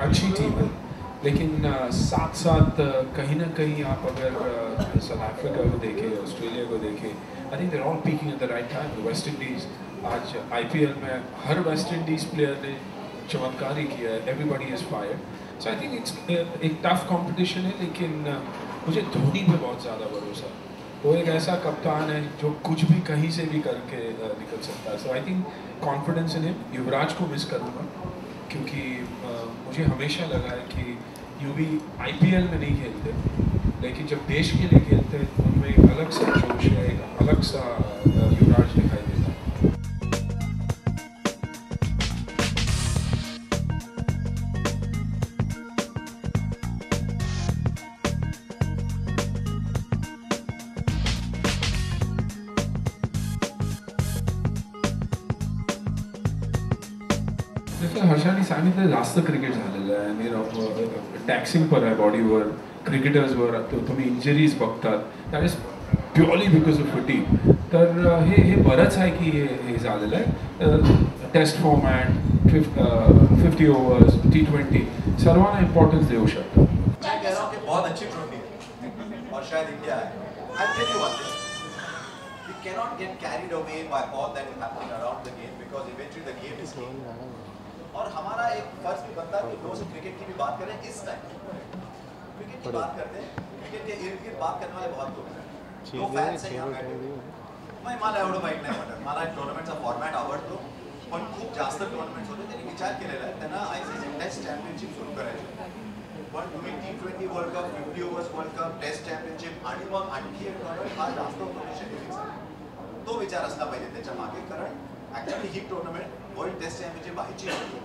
अच्छी टीम है लेकिन साथ साथ कहीं ना कहीं आप अगर साउथ अफ्रीका को देखें, ऑस्ट्रेलिया को देखें I think there all peaking at the right time West Indies आज आईपीएल में हर वेस्ट इंडीज़ प्लेयर ने चमत्कार ही किया है। Everybody is fire so I think it's एक टफ कॉम्पिटिशन है, लेकिन मुझे धोनी पे बहुत ज़्यादा भरोसा है। वो एक ऐसा कप्तान है जो कुछ भी कहीं से भी करके निकल सकता है। So I think confidence in him Yuvraj को मिस करूँगा। क्योंकि मुझे हमेशा लगा है कि यू भी आईपीएल में नहीं खेलते, लेकिन जब देश के लिए खेलते हैं तो उनमें एक अलग सा जोश है। जसं हर्षाने सांगितलं जास्त क्रिकेट झालेलं आहे. आणि टॅक्सिंग पण आहे बॉडीवर क्रिकेटर्सवर तो तुम्ही इंजरीज बघतात. That is purely because of fitting तर हे हे बरंच आहे की हे हे झालेलं आहे. टेस्ट फॉर्मॅट फिफ फिफ्टी ओव्हर्स टी ट्वेंटी सर्वांना इम्पॉर्टन्स देऊ हूँ बहुत अच्छी ट्रॉफी है। और शायद इंडिया है। Can not get carried away by all that is happening around the game because eventually the game is game और हमारा एक फ़र्ज़ भी बनता है कि से क्रिकेट की भी बात करें इस टाइम क्रिकेट की बात करते हैं। क्रिकेट के इर्द गिर्द बात करने वाले बहुत लोग हैं। दो मला एवढं नाही वाटत मला टुर्नामेंटचा फॉर्मॅट आवडतो पण खूप जास्त टुर्नामेंट्स होते त्यांनी विचार केलेला आहे त्यांना आय सी सी टेस्ट चॅम्पियनशिप सुरू करायची पण तुम्ही T twenty World Cup fifty overs World Cup test championship आणि मग आणखी एक टुर्नामेंट हा जास्त होतो तो विचार असला पाहिजे त्याच्या मागे कारण ऍक्च्युली ही टुर्नामेंट वर्ल्ड टेस्ट चॅम्पियनशिप व्हायची होती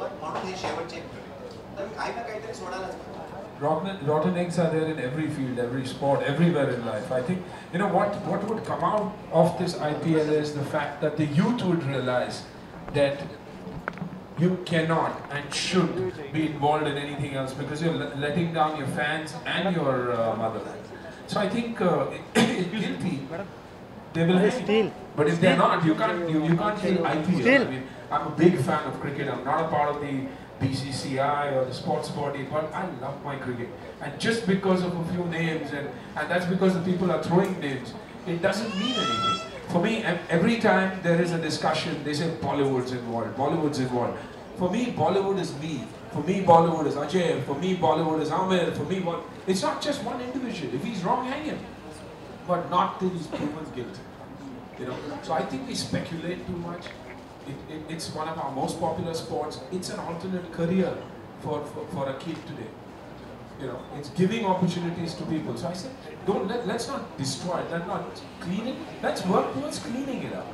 पण म्हणून ही शेवटची एक ठरली तर काही ना काहीतरी सोडायलाच पाहिजे Rotten, rotten eggs are there in every field, every sport, everywhere in life. I think, you know, what, what would come out of this IPL is the fact that the youth would realize that you cannot and should be involved in anything else because you're le- letting down your fans and your uh, motherland. So I think uh, it's guilty. They will hate. But if they're not, you can't you, you can't kill IPL. I mean, I'm a big fan of cricket. I'm not a part of the BCCI or the sports body, but I love my cricket. And just because of a few names, and, and that's because the people are throwing names, it doesn't mean anything. For me, ev- every time there is a discussion, they say Bollywood's involved, Bollywood's involved. For me, Bollywood is me. For me, Bollywood is Ajay. For me, Bollywood is Amir. For me, what? It's not just one individual. If he's wrong, hang him. But not till he's proven guilty. You know, so I think we speculate too much. It, it, it's one of our most popular sports. It's an alternate career for, for, for a kid today. You know, it's giving opportunities to people. So I said, don't let, let's not destroy it. Let's not clean it. Let's work towards cleaning it up.